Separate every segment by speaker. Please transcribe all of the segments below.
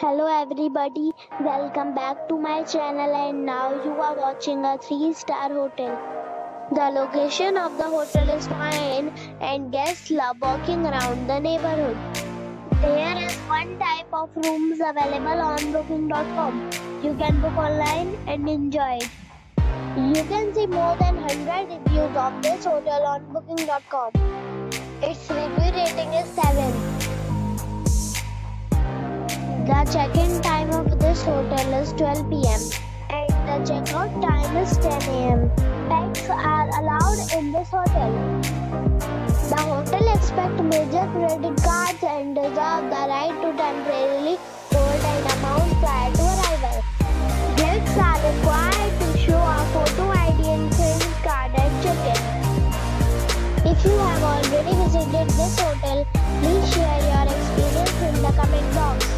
Speaker 1: Hello everybody, welcome back to my channel and now you are watching a 3 star hotel. The location of the hotel is fine and guests love walking around the neighborhood. There is one type of rooms available on booking.com. You can book online and enjoy it. You can see more than 100 reviews of this hotel on booking.com. Its review rating is 7. The check-in time of this hotel is 12 pm and the check-out time is 10 am. Pets are allowed in this hotel. The hotel expects major credit cards and reserve the right to temporarily hold an amount prior to arrival. Guests are required to show a photo ID and credit card at check-in. If you have already visited this hotel, please share your experience in the comment box.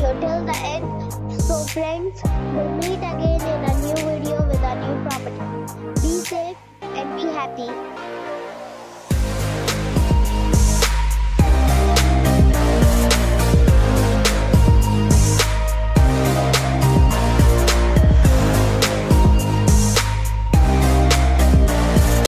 Speaker 1: friends, we'll meet again in a new video with a new property. Be safe and be happy.